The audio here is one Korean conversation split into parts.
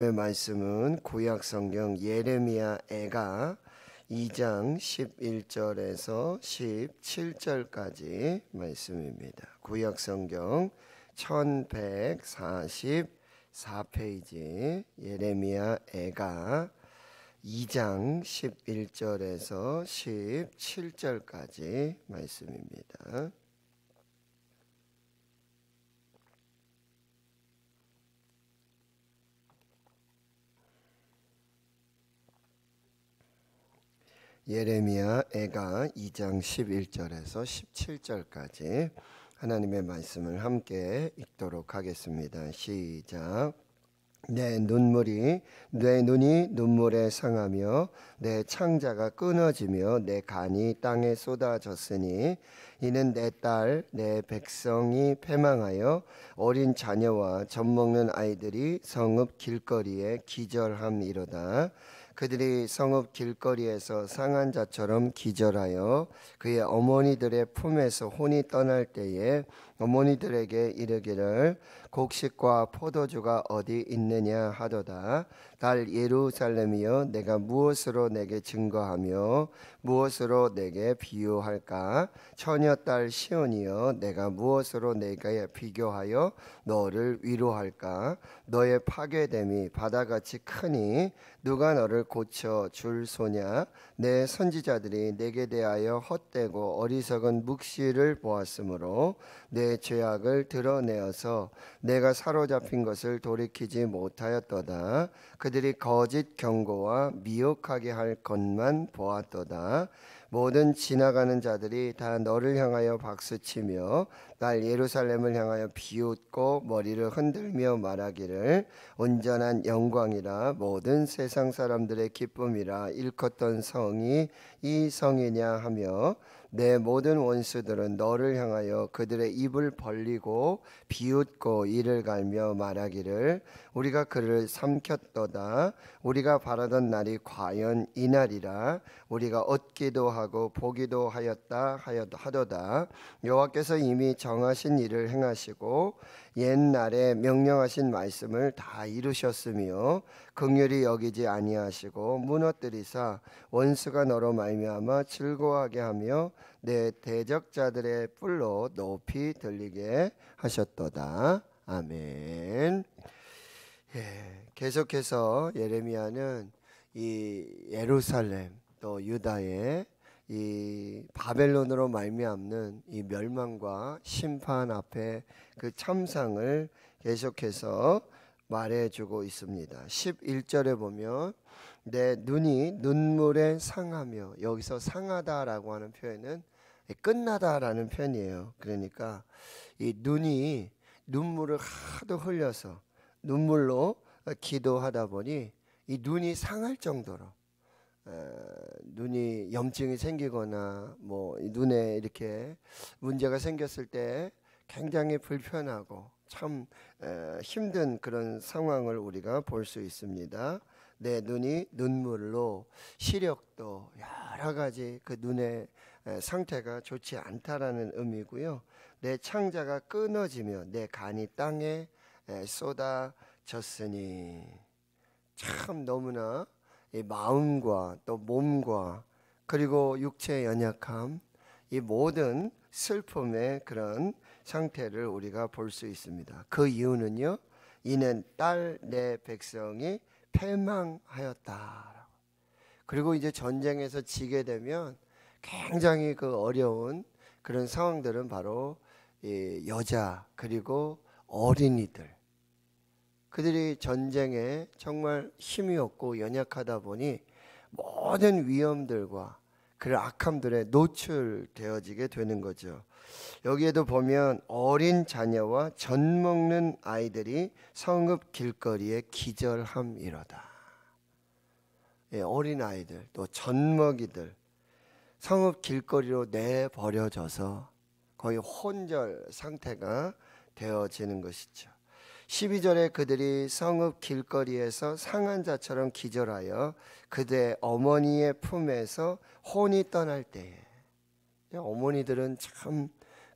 의 말씀은 구약 성경 예레미야 애가 2장 11절에서 17절까지 말씀입니다. 구약 성경 1144페이지 예레미야 애가 2장 11절에서 17절까지 말씀입니다. 예레미야 애가 2장 11절에서 17절까지 하나님의 말씀을 함께 읽도록 하겠습니다. 시작. 내 눈물이 내 눈이 눈물에 상하며 내 창자가 끊어지며 내 간이 땅에 쏟아졌으니 이는 내 딸 내 백성이 패망하여 어린 자녀와 젖 먹는 아이들이 성읍 길거리에 기절함이로다 그들이 성읍 길거리에서 상한 자처럼 기절하여 그의 어머니들의 품에서 혼이 떠날 때에 어머니들에게 이르기를 곡식과 포도주가 어디 있느냐 하도다. 달 예루살렘이여 내가 무엇으로 내게 증거하며 무엇으로 내게 비유할까? 처녀 딸 시온이여 내가 무엇으로 내게 비교하여 너를 위로할까? 너의 파괴됨이 바다같이 크니 누가 너를 고쳐 줄 소냐? 내 선지자들이 내게 대하여 헛되고 어리석은 묵시를 보았으므로 내 죄악을 드러내어서 내가 사로잡힌 것을 돌이키지 못하였도다. 그들이 거짓 경고와 미혹하게 할 것만 보았도다. 모든 지나가는 자들이 다 너를 향하여 박수치며 날 예루살렘을 향하여 비웃고 머리를 흔들며 말하기를 온전한 영광이라 모든 세상 사람들의 기쁨이라 일컫던 성이 이 성이냐 하며 내 모든 원수들은 너를 향하여 그들의 입을 벌리고 비웃고 이를 갈며 말하기를 우리가 그를 삼켰도다. 우리가 바라던 날이 과연 이날이라 우리가 얻기도 하고 보기도 하였다 하도다. 여호와께서 이미 정하신 일을 행하시고 옛날에 명령하신 말씀을 다 이루셨으며 긍휼히 여기지 아니하시고 무너뜨리사 원수가 너로 말미암아 즐거워하게 하며 내 대적자들의 뿔로 높이 들리게 하셨도다. 아멘. 예, 계속해서 예레미야는 이 예루살렘 또 유다의 이 바벨론으로 말미암는 이 멸망과 심판 앞에 그 참상을 계속해서 말해주고 있습니다. 11절에 보면 내 눈이 눈물에 상하며 여기서 상하다라고 하는 표현은 끝나다라는 표현이에요. 그러니까 이 눈이 눈물을 하도 흘려서 눈물로 기도하다 보니 이 눈이 상할 정도로 눈이 염증이 생기거나 뭐 눈에 이렇게 문제가 생겼을 때 굉장히 불편하고 참 힘든 그런 상황을 우리가 볼 수 있습니다. 내 눈이 눈물로 시력도 여러 가지 그 눈의 상태가 좋지 않다라는 의미고요. 내 창자가 끊어지며 내 간이 땅에 쏟아졌으니 참 너무나 마음과 또 몸과 그리고 육체의 연약함 이 모든 슬픔의 그런 상태를 우리가 볼 수 있습니다. 그 이유는요. 이는 딸 내 백성이 패망하였다. 그리고 이제 전쟁에서 지게 되면 굉장히 그 어려운 그런 상황들은 바로 여자 그리고 어린이들 그들이 전쟁에 정말 힘이 없고 연약하다 보니 모든 위험들과 그 악함들에 노출되어지게 되는 거죠. 여기에도 보면 어린 자녀와 젖 먹는 아이들이 성읍 길거리에 기절함이로다. 예, 어린 아이들 또 젖먹이들 성읍 길거리로 내버려져서 거의 혼절 상태가 되어지는 것이죠. 12절에 그들이 성읍 길거리에서 상한 자처럼 기절하여 그대 어머니의 품에서 혼이 떠날 때에. 어머니들은 참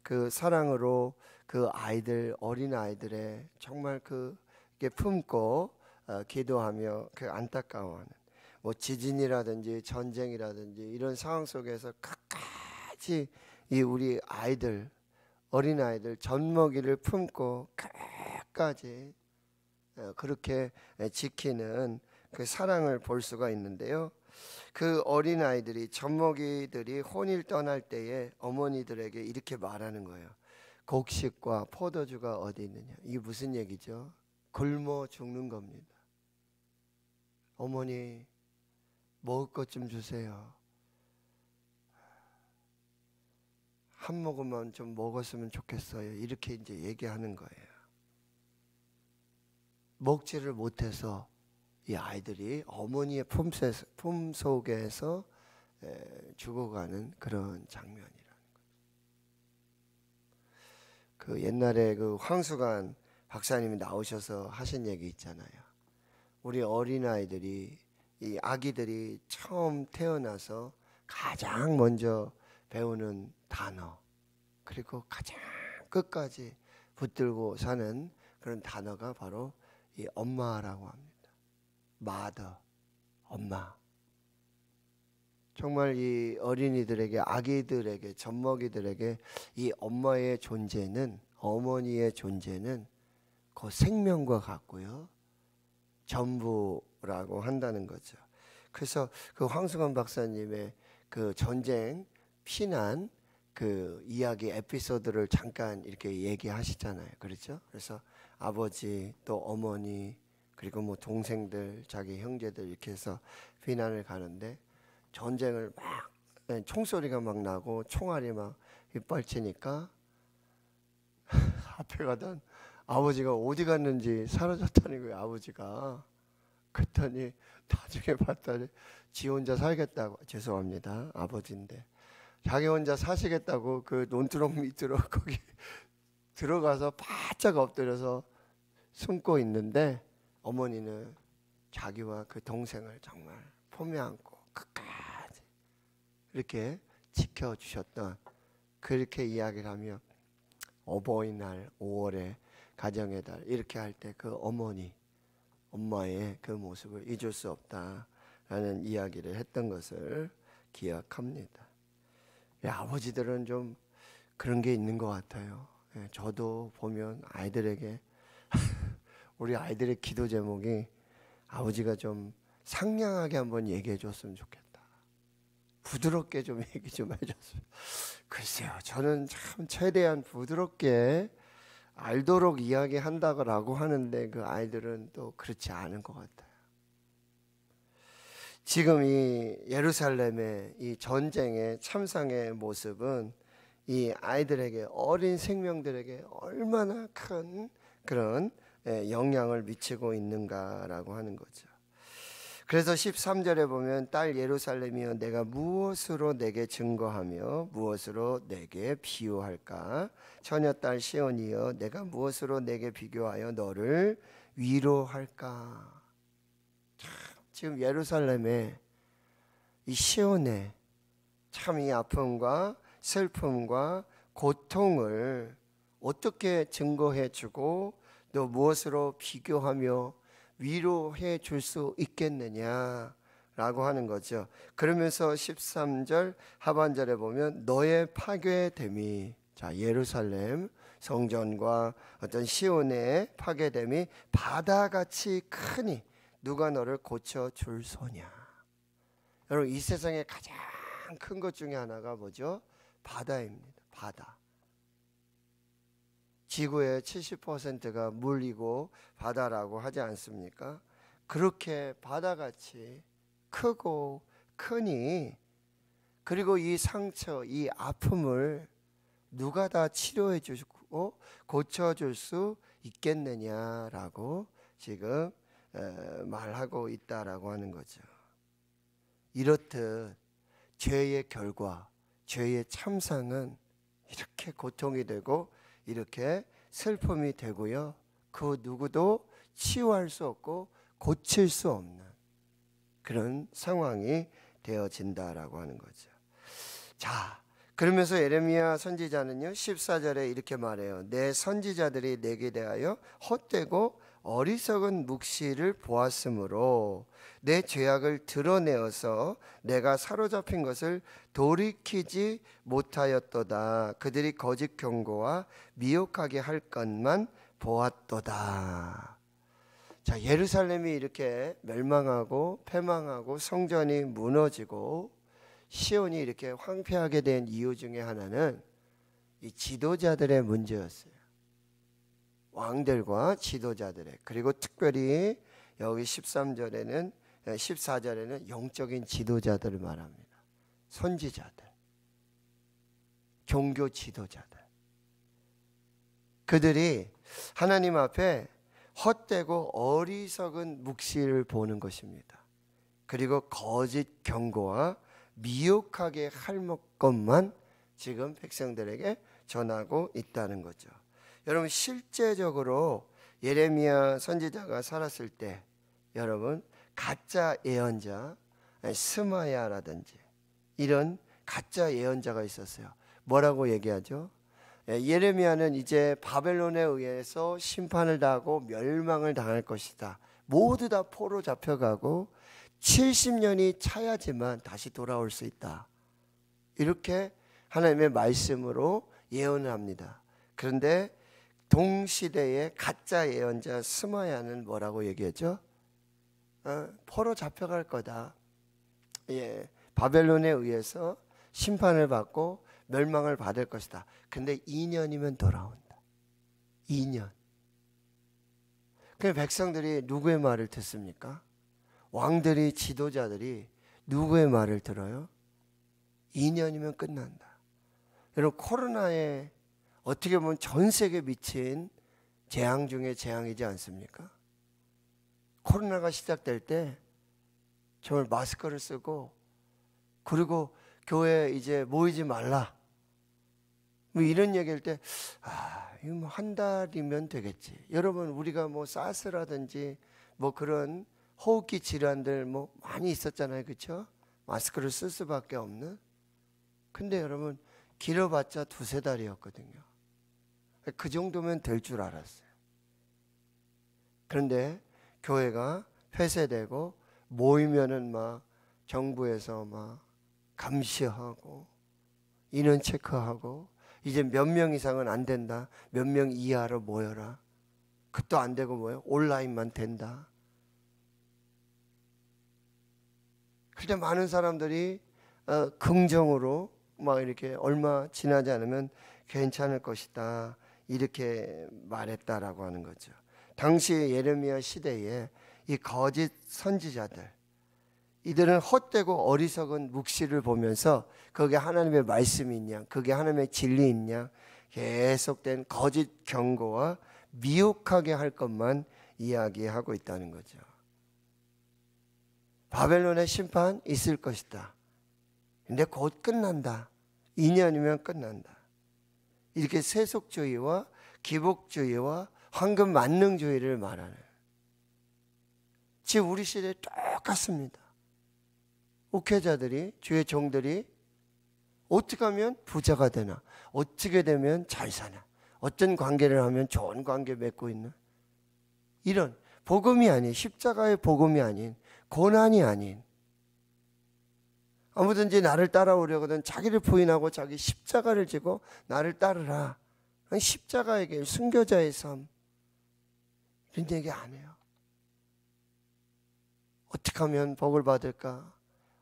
그 사랑으로 그 아이들 어린 아이들의 정말 그 품고 어, 기도하며 그 안타까워하는 뭐 지진이라든지 전쟁이라든지 이런 상황 속에서 끝까지 이 우리 아이들 어린 아이들 젖먹이를 품고 끝 까지 어, 그렇게 지키는 그 사랑을 볼 수가 있는데요. 그 어린 아이들이 젖먹이들이 혼일 떠날 때에 어머니들에게 이렇게 말하는 거예요. 곡식과 포도주가 어디 있느냐? 이게 무슨 얘기죠? 굶어 죽는 겁니다. 어머니 먹을 것 좀 주세요. 한 모금만 좀 먹었으면 좋겠어요. 이렇게 이제 얘기하는 거예요. 먹지를 못해서 이 아이들이 어머니의 품 속에서 죽어가는 그런 장면이라는 거죠. 그 옛날에 그 황수관 박사님이 나오셔서 하신 얘기 있잖아요. 우리 어린 아이들이 이 아기들이 처음 태어나서 가장 먼저 배우는 단어 그리고 가장 끝까지 붙들고 사는 그런 단어가 바로 이 엄마라고 합니다. 마더, 엄마. 정말 이 어린이들에게 아기들에게 젖먹이들에게 이 엄마의 존재는 어머니의 존재는 그 생명과 같고요. 전부라고 한다는 거죠. 그래서 그 황승원 박사님의 그 전쟁 피난 그 이야기 에피소드를 잠깐 이렇게 얘기하시잖아요. 그렇죠? 그래서 아버지 또 어머니 그리고 뭐 동생들 자기 형제들 이렇게 해서 피난을 가는데 전쟁을 막 네, 총소리가 막 나고 총알이 막 휘발치니까 앞에 가던 아버지가 어디 갔는지 사라졌다는 거예요 아버지가. 그랬더니 나중에 봤더니 지 혼자 살겠다고 죄송합니다 아버지인데. 자기 혼자 사시겠다고 그 논두렁 밑으로 거기 들어가서 바짝 엎드려서 숨고 있는데 어머니는 자기와 그 동생을 정말 품에 안고 끝까지 이렇게 지켜주셨던 그렇게 이야기를 하며 어버이날 5월에 가정의 달 이렇게 할 때 그 어머니 엄마의 그 모습을 잊을 수 없다라는 이야기를 했던 것을 기억합니다. 예, 아버지들은 좀 그런 게 있는 것 같아요. 예, 저도 보면 아이들에게 우리 아이들의 기도 제목이 아버지가 좀 상냥하게 한번 얘기해 줬으면 좋겠다. 부드럽게 좀 얘기 좀 해줬으면. 글쎄요, 저는 참 최대한 부드럽게 알도록 이야기한다고 하는데 그 아이들은 또 그렇지 않은 것 같아요. 지금 이 예루살렘의 이 전쟁의 참상의 모습은 이 아이들에게 어린 생명들에게 얼마나 큰 그런 예, 영향을 미치고 있는가라고 하는 거죠. 그래서 13절에 보면 딸 예루살렘이여 내가 무엇으로 내게 증거하며 무엇으로 내게 비유할까 처녀 딸 시온이여 내가 무엇으로 내게 비교하여 너를 위로할까 참, 지금 예루살렘에 이 시온에 참 이 아픔과 슬픔과 고통을 어떻게 증거해 주고 또 무엇으로 비교하며 위로해 줄 수 있겠느냐 라고 하는 거죠. 그러면서 13절 하반절에 보면 너의 파괴됨이 자 예루살렘 성전과 어떤 시온의 파괴됨이 바다같이 크니 누가 너를 고쳐 줄 소냐. 여러분 이 세상에 가장 큰 것 중에 하나가 뭐죠? 바다입니다. 바다. 지구의 70%가 물이고 바다라고 하지 않습니까? 그렇게 바다같이 크고 크니 그리고 이 상처, 이 아픔을 누가 다 치료해 주고 고쳐 줄 수 있겠느냐라고 지금 말하고 있다라고 하는 거죠. 이렇듯 죄의 결과, 죄의 참상은 이렇게 고통이 되고 이렇게 슬픔이 되고요. 그 누구도 치유할 수 없고 고칠 수 없는 그런 상황이 되어진다라고 하는 거죠. 자, 그러면서 예레미야 선지자는요. 14절에 이렇게 말해요. 내 선지자들이 내게 대하여 헛되고 어리석은 묵시를 보았으므로 내 죄악을 드러내어서 내가 사로잡힌 것을 돌이키지 못하였도다. 그들이 거짓 경고와 미혹하게 할 것만 보았도다. 자, 예루살렘이 이렇게 멸망하고 패망하고 성전이 무너지고 시온이 이렇게 황폐하게 된 이유 중에 하나는 이 지도자들의 문제였어요. 왕들과 지도자들의 그리고 특별히 여기 13절에는 14절에는 영적인 지도자들을 말합니다. 선지자들, 종교 지도자들. 그들이 하나님 앞에 헛되고 어리석은 묵시를 보는 것입니다. 그리고 거짓 경고와 미혹하게 할 것만 지금 백성들에게 전하고 있다는 거죠. 여러분 실제적으로 예레미야 선지자가 살았을 때 여러분 가짜 예언자 스마야라든지 이런 가짜 예언자가 있었어요. 뭐라고 얘기하죠? 예, 예레미야는 이제 바벨론에 의해서 심판을 당하고 멸망을 당할 것이다. 모두 다 포로 잡혀가고 70년이 차야지만 다시 돌아올 수 있다. 이렇게 하나님의 말씀으로 예언을 합니다. 그런데 동시대의 가짜 예언자 스마야는 뭐라고 얘기했죠? 어, 포로 잡혀갈 거다. 예, 바벨론에 의해서 심판을 받고 멸망을 받을 것이다. 근데 2년이면 돌아온다. 2년. 그 백성들이 누구의 말을 듣습니까? 왕들이 지도자들이 누구의 말을 들어요? 2년이면 끝난다. 여러분 코로나에 어떻게 보면 전 세계 미친 재앙 중에 재앙이지 않습니까? 코로나가 시작될 때 정말 마스크를 쓰고 그리고 교회 이제 모이지 말라. 뭐 이런 얘기할 때, 아, 이거 뭐한 달이면 되겠지. 여러분, 우리가 뭐 사스라든지 뭐 그런 호흡기 질환들 뭐 많이 있었잖아요. 그쵸? 마스크를 쓸 수밖에 없는. 근데 여러분, 길어봤자 두세 달이었거든요. 그 정도면 될 줄 알았어요. 그런데 교회가 폐쇄되고 모이면은 막 정부에서 막 감시하고 인원 체크하고 이제 몇 명 이상은 안 된다. 몇 명 이하로 모여라. 그것도 안 되고 뭐요? 온라인만 된다. 그때 많은 사람들이 어, 긍정으로 막 이렇게 얼마 지나지 않으면 괜찮을 것이다. 이렇게 말했다라고 하는 거죠. 당시 예레미야 시대에 이 거짓 선지자들 이들은 헛되고 어리석은 묵시를 보면서 거기에 하나님의 말씀이 있냐, 그게 하나님의 진리 있냐, 계속된 거짓 경고와 미혹하게 할 것만 이야기하고 있다는 거죠. 바벨론의 심판 있을 것이다. 근데 곧 끝난다. 2년이면 끝난다. 이렇게 세속주의와 기복주의와 황금 만능주의를 말하는. 지금 우리 시대에 똑같습니다. 옥회자들이 주의 종들이 어떻게 하면 부자가 되나 어떻게 되면 잘 사나 어떤 관계를 하면 좋은 관계 맺고 있는 이런 복음이 아닌 십자가의 복음이 아닌 고난이 아닌 아무든지 나를 따라오려거든 자기를 부인하고 자기 십자가를 지고 나를 따르라. 십자가의 길 순교자의 삶. 이런 얘기 안 해요. 어떻게 하면 복을 받을까?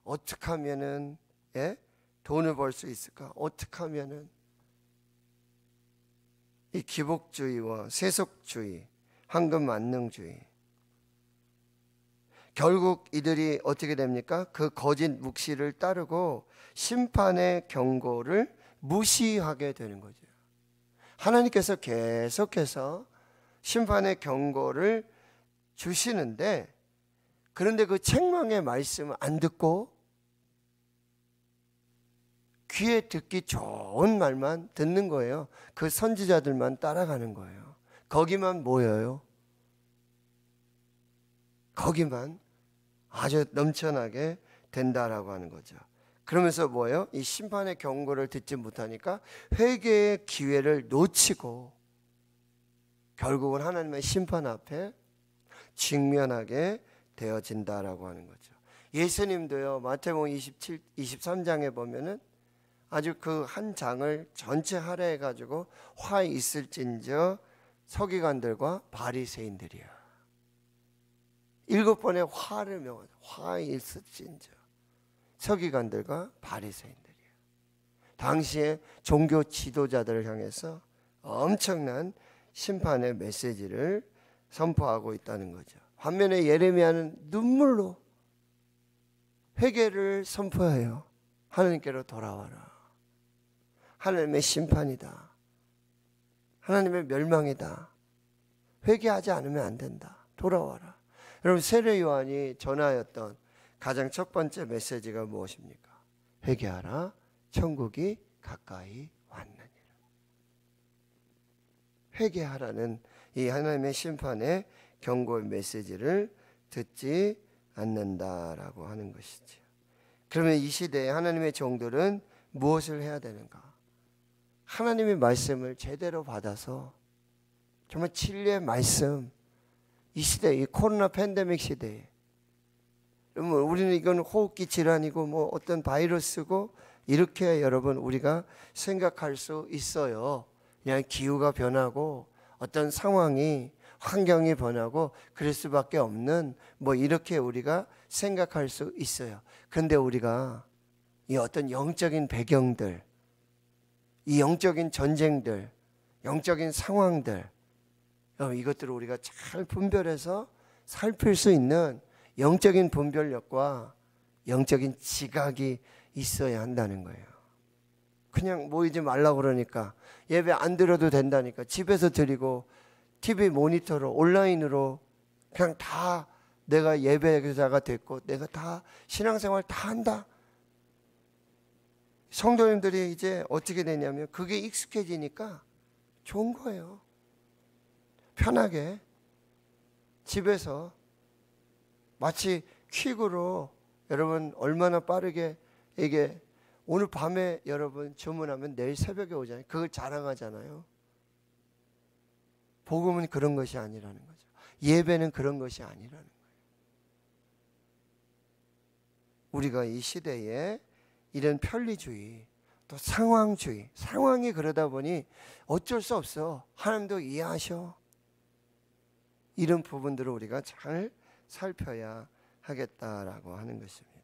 어떻게 하면은 예? 돈을 벌 수 있을까? 어떻게 하면은? 이 기복주의와 세속주의, 황금 만능주의 결국 이들이 어떻게 됩니까? 그 거짓 묵시를 따르고 심판의 경고를 무시하게 되는 거죠. 하나님께서 계속해서 심판의 경고를 주시는데 그런데 그 책망의 말씀을 안 듣고 귀에 듣기 좋은 말만 듣는 거예요. 그 선지자들만 따라가는 거예요. 거기만 모여요. 거기만 아주 넘쳐나게 된다라고 하는 거죠. 그러면서 뭐예요? 이 심판의 경고를 듣지 못하니까 회개의 기회를 놓치고 결국은 하나님의 심판 앞에 직면하게 되어진다라고 하는 거죠. 예수님도요. 마태복음 27 23장에 보면은 아주 그 한 장을 전체 할애해 가지고 화 있을진저 서기관들과 바리새인들이야. 일곱 번의 화를 명하 화 있을진저 서기관들과 바리새인들이야. 당시에 종교 지도자들을 향해서 엄청난 심판의 메시지를 선포하고 있다는 거죠. 반면에 예레미야는 눈물로 회개를 선포해요. 하나님께로 돌아와라. 하나님의 심판이다. 하나님의 멸망이다. 회개하지 않으면 안 된다. 돌아와라. 여러분 세례 요한이 전하였던 가장 첫 번째 메시지가 무엇입니까? 회개하라. 천국이 가까이 왔느니라. 회개하라는 이 하나님의 심판의 경고의 메시지를 듣지 않는다라고 하는 것이죠. 그러면 이 시대에 하나님의 종들은 무엇을 해야 되는가? 하나님의 말씀을 제대로 받아서 정말 진리의 말씀 이 시대 이 코로나 팬데믹 시대에 여러분 우리는 이건 호흡기 질환이고 뭐 어떤 바이러스고 이렇게 여러분 우리가 생각할 수 있어요. 그냥 기후가 변하고 어떤 상황이 환경이 변하고 그럴 수밖에 없는 뭐 이렇게 우리가 생각할 수 있어요. 근데 우리가 이 어떤 영적인 배경들, 이 영적인 전쟁들, 영적인 상황들, 이것들을 우리가 잘 분별해서 살필 수 있는 영적인 분별력과 영적인 지각이 있어야 한다는 거예요. 그냥 모이지 말라 그러니까 예배 안 드려도 된다니까 집에서 드리고 TV 모니터로 온라인으로 그냥 다 내가 예배자가 됐고 내가 다 신앙생활 다 한다. 성도님들이 이제 어떻게 되냐면 그게 익숙해지니까 좋은 거예요. 편하게 집에서 마치 퀵으로 여러분 얼마나 빠르게 이게 오늘 밤에 여러분 주문하면 내일 새벽에 오잖아요. 그걸 자랑하잖아요. 복음은 그런 것이 아니라는 거죠. 예배는 그런 것이 아니라는 거예요. 우리가 이 시대에 이런 편리주의, 또 상황주의, 상황이 그러다 보니 어쩔 수 없어. 하나님도 이해하셔. 이런 부분들을 우리가 잘 살펴야 하겠다라고 하는 것입니다.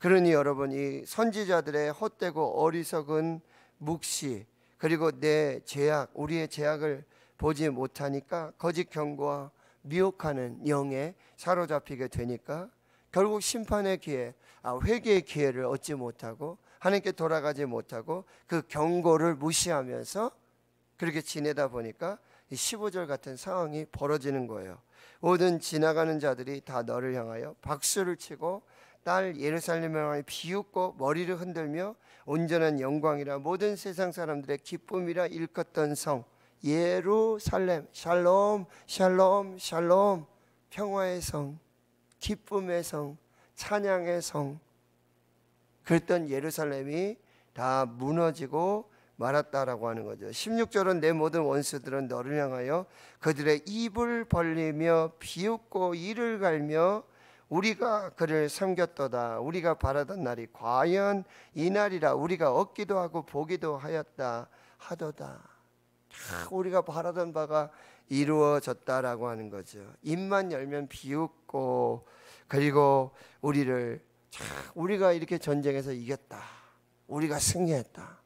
그러니 여러분 이 선지자들의 헛되고 어리석은 묵시 그리고 내 죄악, 우리의 죄악을 보지 못하니까 거짓 경고와 미혹하는 영에 사로잡히게 되니까 결국 심판의 기회, 아, 회개의 기회를 얻지 못하고 하나님께 돌아가지 못하고 그 경고를 무시하면서 그렇게 지내다 보니까 15절 같은 상황이 벌어지는 거예요. 모든 지나가는 자들이 다 너를 향하여 박수를 치고 딸 예루살렘을 향하여 비웃고 머리를 흔들며 온전한 영광이라 모든 세상 사람들의 기쁨이라 일컫던 성 예루살렘 샬롬 샬롬 샬롬 평화의 성 기쁨의 성 찬양의 성 그랬던 예루살렘이 다 무너지고 말았다라고 하는 거죠. 16절은 내 모든 원수들은 너를 향하여 그들의 입을 벌리며 비웃고 이를 갈며 우리가 그를 섬겼도다. 우리가 바라던 날이 과연 이 날이라 우리가 얻기도 하고 보기도 하였다 하도다. 우리가 바라던 바가 이루어졌다라고 하는 거죠. 입만 열면 비웃고 그리고 우리를 우리가 이렇게 전쟁에서 이겼다. 우리가 승리했다.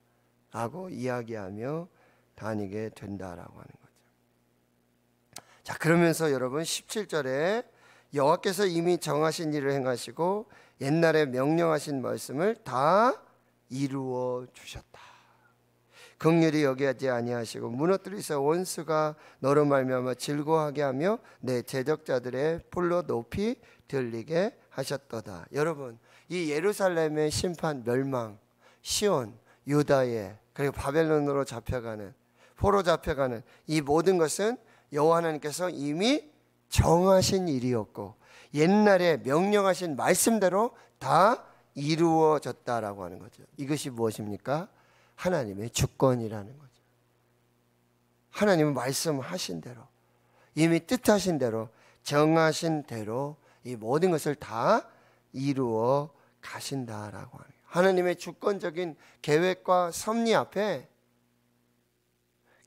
라고 이야기하며 다니게 된다라고 하는 거죠. 자, 그러면서 여러분 17절에 여호와께서 이미 정하신 일을 행하시고 옛날에 명령하신 말씀을 다 이루어 주셨다. 극렬히 여기지 아니하시고 무너뜨리사 원수가 너로 말미암아 즐거워하게 하며 내 제적자들의 불로 높이 들리게 하셨도다. 여러분 이 예루살렘의 심판 멸망 시온 유다의 그리고 바벨론으로 잡혀가는 포로 잡혀가는 이 모든 것은 여호와 하나님께서 이미 정하신 일이었고 옛날에 명령하신 말씀대로 다 이루어졌다라고 하는 거죠. 이것이 무엇입니까? 하나님의 주권이라는 거죠. 하나님은 말씀하신 대로 이미 뜻하신 대로 정하신 대로 이 모든 것을 다 이루어 가신다라고 하는 하나님의 주권적인 계획과 섭리 앞에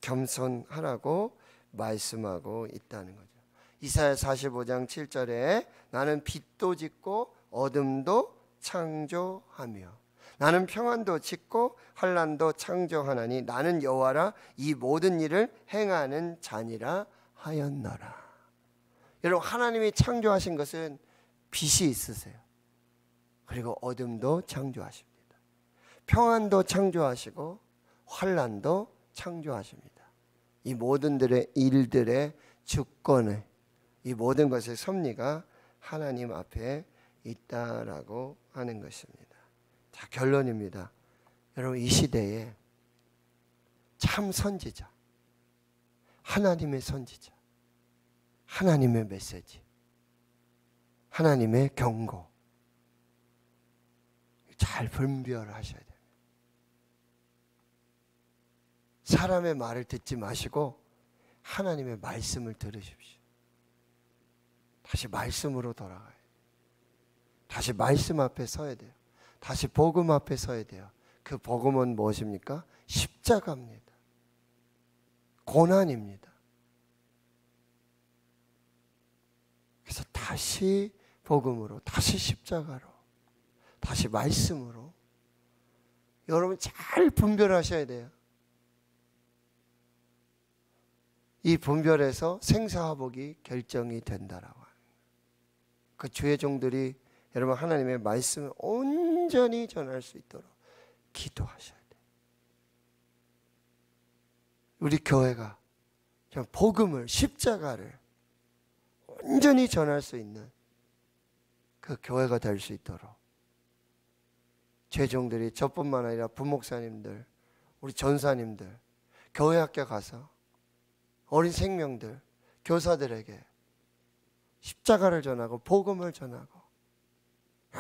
겸손하라고 말씀하고 있다는 거죠. 이사야 45장 7절에 나는 빛도 짓고 어둠도 창조하며 나는 평안도 짓고 환란도 창조하나니 나는 여호와라 이 모든 일을 행하는 자니라 하였노라. 여러분 하나님이 창조하신 것은 빛이 있으세요. 그리고 어둠도 창조하십니다. 평안도 창조하시고 환란도 창조하십니다. 이 모든 들의 일들의 주권을 이 모든 것의 섭리가 하나님 앞에 있다라고 하는 것입니다. 자, 결론입니다. 여러분 이 시대에 참 선지자 하나님의 선지자 하나님의 메시지 하나님의 경고 잘 분별하셔야 돼요. 사람의 말을 듣지 마시고 하나님의 말씀을 들으십시오. 다시 말씀으로 돌아가요. 다시 말씀 앞에 서야 돼요. 다시 복음 앞에 서야 돼요. 그 복음은 무엇입니까? 십자가입니다. 고난입니다. 그래서 다시 복음으로, 다시 십자가로, 다시 말씀으로 여러분 잘 분별하셔야 돼요. 이 분별에서 생사화복이 결정이 된다라고 그 주의 종들이 여러분 하나님의 말씀을 온전히 전할 수 있도록 기도하셔야 돼요. 우리 교회가 복음을 십자가를 온전히 전할 수 있는 그 교회가 될 수 있도록 죄종들이 저뿐만 아니라 부목사님들, 우리 전사님들, 교회 학교 가서 어린 생명들, 교사들에게 십자가를 전하고 복음을 전하고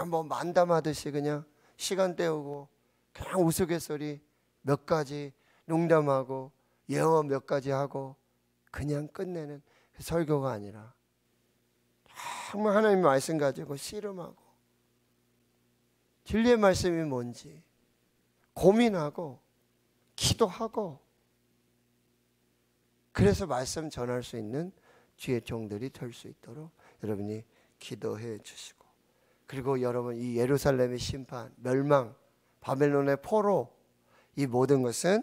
뭐 만담하듯이 그냥 시간 때우고 그냥 우스갯소리 몇 가지 농담하고 예언 몇 가지 하고 그냥 끝내는 설교가 아니라 정말 하나님 말씀 가지고 씨름하고 진리의 말씀이 뭔지 고민하고 기도하고 그래서 말씀 전할 수 있는 주의 종들이 될 수 있도록 여러분이 기도해 주시고 그리고 여러분 이 예루살렘의 심판, 멸망, 바벨론의 포로 이 모든 것은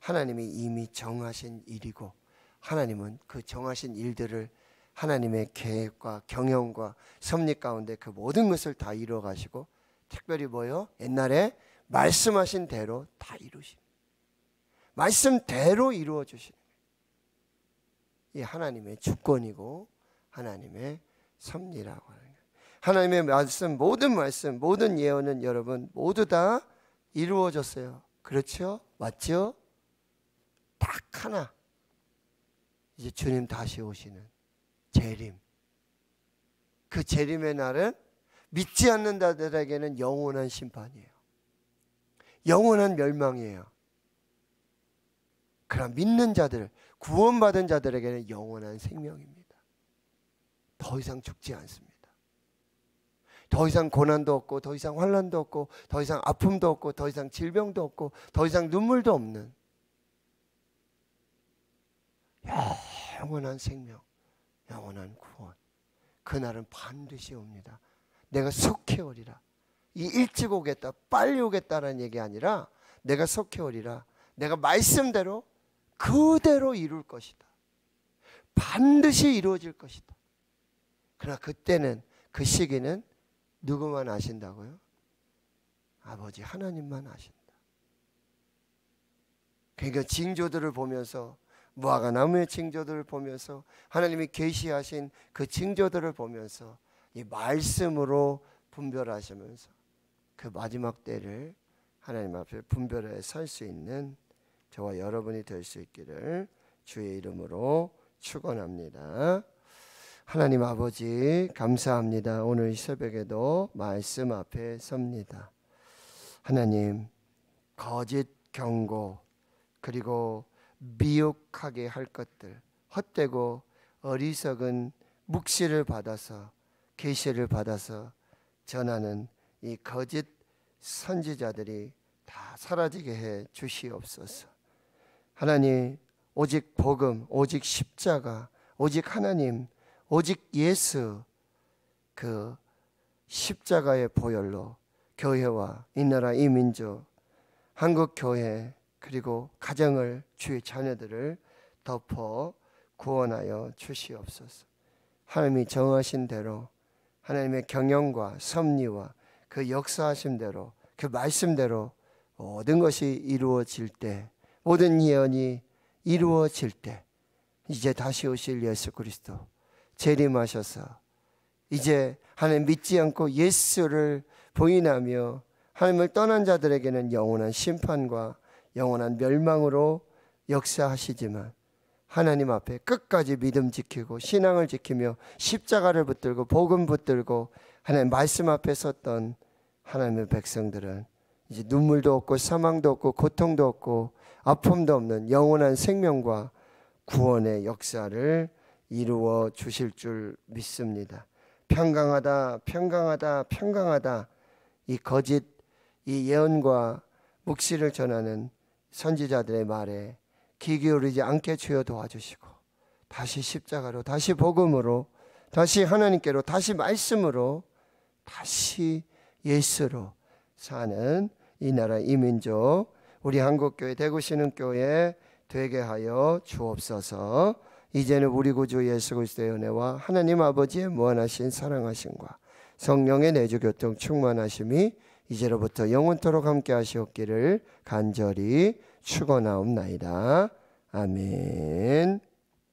하나님이 이미 정하신 일이고 하나님은 그 정하신 일들을 하나님의 계획과 경영과 섭리 가운데 그 모든 것을 다 이루어 가시고 특별히 뭐요? 옛날에 말씀하신 대로 다 이루신 말씀대로 이루어 주시는 이 하나님의 주권이고 하나님의 섭리라고 하는 거예요. 하나님의 말씀 모든 말씀 모든 예언은 여러분 모두 다 이루어졌어요. 그렇죠? 맞죠? 딱 하나 이제 주님 다시 오시는 재림. 그 재림의 날은 믿지 않는 자들에게는 영원한 심판이에요. 영원한 멸망이에요. 그럼 믿는 자들, 구원받은 자들에게는 영원한 생명입니다. 더 이상 죽지 않습니다. 더 이상 고난도 없고, 더 이상 환란도 없고, 더 이상 아픔도 없고, 더 이상 질병도 없고, 더 이상 눈물도 없는 영원한 생명, 영원한 구원. 그날은 반드시 옵니다. 내가 속해 오리라. 이 일찍 오겠다, 빨리 오겠다라는 얘기 아니라 내가 속해 오리라. 내가 말씀대로 그대로 이룰 것이다. 반드시 이루어질 것이다. 그러나 그때는 그 시기는 누구만 아신다고요? 아버지 하나님만 아신다. 그러니까 징조들을 보면서 무화과 나무의 징조들을 보면서 하나님이 계시하신 그 징조들을 보면서 이 말씀으로 분별하시면서 그 마지막 때를 하나님 앞에 분별해 설 수 있는 저와 여러분이 될 수 있기를 주의 이름으로 축원합니다. 하나님 아버지 감사합니다. 오늘 새벽에도 말씀 앞에 섭니다. 하나님 거짓 경고 그리고 미혹하게 할 것들 헛되고 어리석은 묵시를 받아서 계시를 받아서 전하는 이 거짓 선지자들이 다 사라지게 해 주시옵소서. 하나님 오직 복음, 오직 십자가, 오직 하나님, 오직 예수 그 십자가의 보혈로 교회와 이 나라 이 민족 한국 교회 그리고 가정을 주의 자녀들을 덮어 구원하여 주시옵소서. 하나님이 정하신 대로 하나님의 경영과 섭리와 그 역사하신 대로 그 말씀대로 모든 것이 이루어질 때 모든 예언이 이루어질 때 이제 다시 오실 예수 그리스도 재림하셔서 이제 하나님 믿지 않고 예수를 부인하며 하나님을 떠난 자들에게는 영원한 심판과 영원한 멸망으로 역사하시지만 하나님 앞에 끝까지 믿음 지키고 신앙을 지키며 십자가를 붙들고 복음 붙들고 하나님 말씀 앞에 섰던 하나님의 백성들은 이제 눈물도 없고 사망도 없고 고통도 없고 아픔도 없는 영원한 생명과 구원의 역사를 이루어 주실 줄 믿습니다. 평강하다, 평강하다, 평강하다. 이 거짓, 이 예언과 묵시를 전하는 선지자들의 말에 귀 기울이지 않게 주여 도와주시고 다시 십자가로 다시 복음으로 다시 하나님께로 다시 말씀으로 다시 예수로 사는 이 나라 이민족 우리 한국교회 대구신흥교회 되게 하여 주옵소서. 이제는 우리 구주 예수 그리스도의 은혜와 하나님 아버지의 무한하신 사랑하심과 성령의 내주 교통 충만하심이 이제로부터 영원토록 함께 하시옵기를 간절히 축원하옵나이다. 아멘.